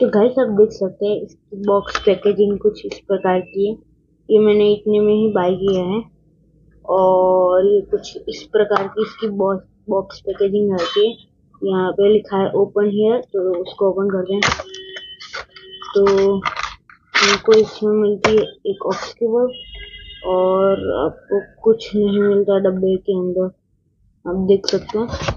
तो गाइस आप देख सकते हैं। इसकी बॉक्स पैकेजिंग कुछ इस प्रकार की है। ये मैंने इतने में ही बाय किया है। और ये कुछ इस प्रकार की इसकी बॉक्स पैकेजिंग रहती है यहाँ पे लिखा है ओपन हियर तो उसको ओपन कर दें। तो हमको इसमें मिलती है एक ऑक्स केबल और आपको कुछ नहीं मिलता डब्बे के अंदर। आप देख सकते हैं।